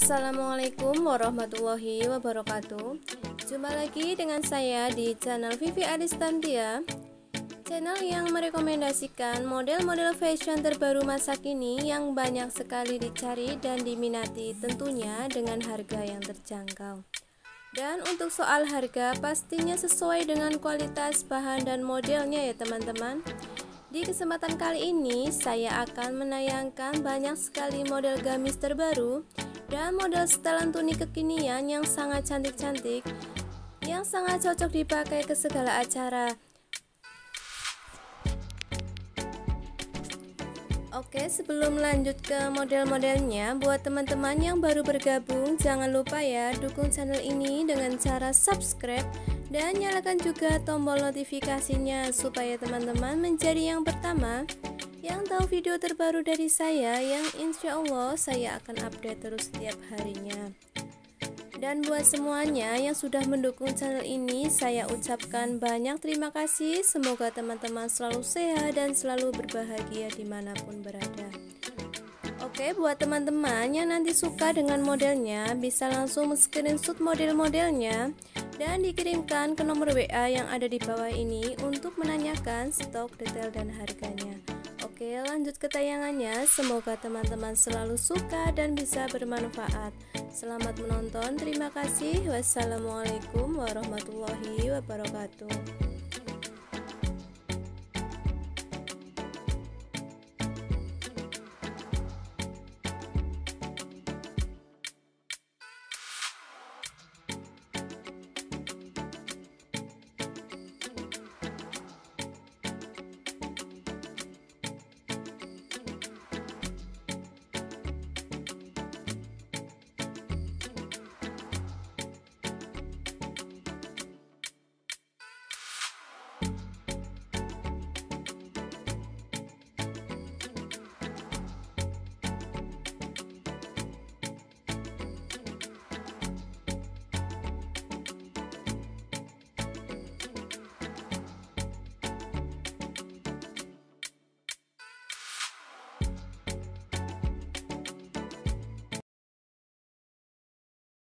Assalamualaikum warahmatullahi wabarakatuh. Jumpa lagi dengan saya di channel Vivi Aristantia Channel yang merekomendasikan model-model fashion terbaru masa kini yang banyak sekali dicari dan diminati tentunya dengan harga yang terjangkau. Dan untuk soal harga pastinya sesuai dengan kualitas bahan dan modelnya ya teman-teman. Di kesempatan kali ini, saya akan menayangkan banyak sekali model gamis terbaru dan model setelan tunik kekinian yang sangat cantik-cantik yang sangat cocok dipakai ke segala acara. Oke, sebelum lanjut ke model-modelnya, buat teman-teman yang baru bergabung, jangan lupa ya dukung channel ini dengan cara subscribe dan nyalakan juga tombol notifikasinya supaya teman-teman menjadi yang pertama yang tahu video terbaru dari saya yang insya Allah saya akan update terus setiap harinya. Dan buat semuanya yang sudah mendukung channel ini saya ucapkan banyak terima kasih. Semoga teman-teman selalu sehat dan selalu berbahagia di mana pun berada. Oke, buat teman-teman yang nanti suka dengan modelnya, bisa langsung screenshot model-modelnya dan dikirimkan ke nomor WA yang ada di bawah ini untuk menanyakan stok detail dan harganya. Lanjut ke tayangannya. Semoga teman-teman selalu suka dan bisa bermanfaat. Selamat menonton. Terima kasih. Wassalamualaikum warahmatullahi wabarakatuh.